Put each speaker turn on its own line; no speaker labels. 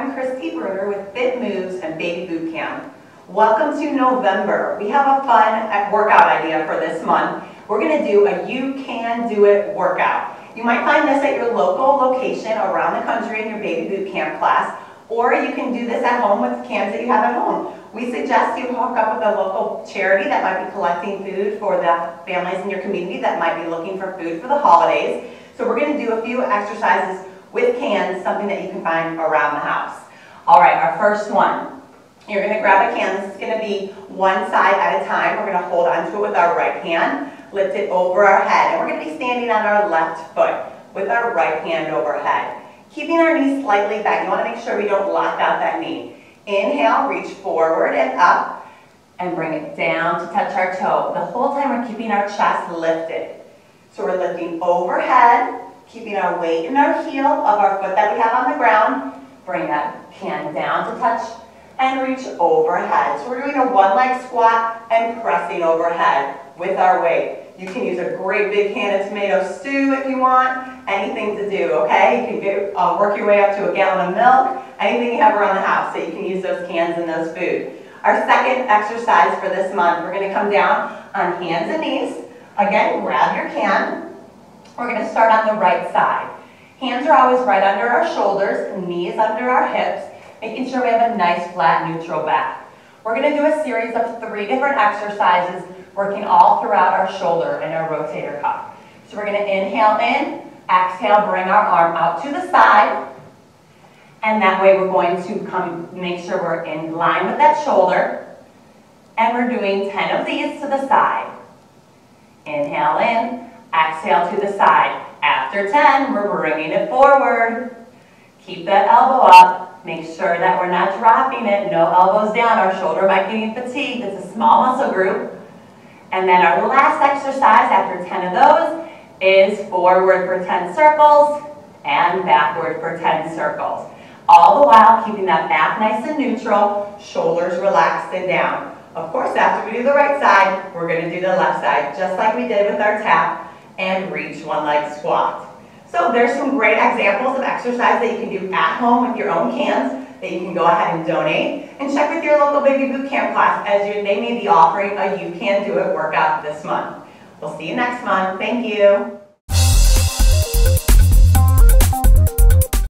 I'm Christy Bruner with Fit Moves and Baby Boot Camp. Welcome to November. We have a fun uh, workout idea for this month. We're going to do a You Can Do It workout. You might find this at your local location around the country in your baby boot camp class, or you can do this at home with cans that you have at home. We suggest you hook up with a local charity that might be collecting food for the families in your community that might be looking for food for the holidays. So we're going to do a few exercises with cans, something that you can find around the house. All right, our first one. You're going to grab a can. This is going to be one side at a time. We're going to hold onto it with our right hand, lift it over our head, and we're going to be standing on our left foot with our right hand overhead. Keeping our knees slightly back. You want to make sure we don't lock out that knee. Inhale, reach forward and up, and bring it down to touch our toe. The whole time we're keeping our chest lifted. So we're lifting overhead, keeping our weight in our heel of our foot that we have on the ground. Bring that hand down to touch and reach overhead. So we're doing a one leg squat and pressing overhead with our weight. You can use a great big can of tomato stew if you want, anything to do, okay? You can get, uh, work your way up to a gallon of milk, anything you have around the house, so you can use those cans and those food. Our second exercise for this month, we're gonna come down on hands and knees. Again, grab your can. We're gonna start on the right side. Hands are always right under our shoulders, knees under our hips, making sure we have a nice flat neutral back. We're going to do a series of three different exercises working all throughout our shoulder and our rotator cuff. So we're going to inhale in, exhale, bring our arm out to the side, and that way we're going to come make sure we're in line with that shoulder, and we're doing 10 of these to the side. Inhale in, exhale to the side. After 10, we're bringing it forward. Keep that elbow up, Make sure that we're not dropping it, no elbows down. Our shoulder might be fatigued. It's a small muscle group. And then our last exercise after 10 of those is forward for 10 circles and backward for 10 circles. All the while keeping that back nice and neutral, shoulders relaxed and down. Of course, after we do the right side, we're going to do the left side, just like we did with our tap, and reach one leg squat. So there's some great examples of exercise that you can do at home with your own cans that you can go ahead and donate. And check with your local baby boot camp class as you, they may be offering a You Can Do It workout this month. We'll see you next month. Thank you.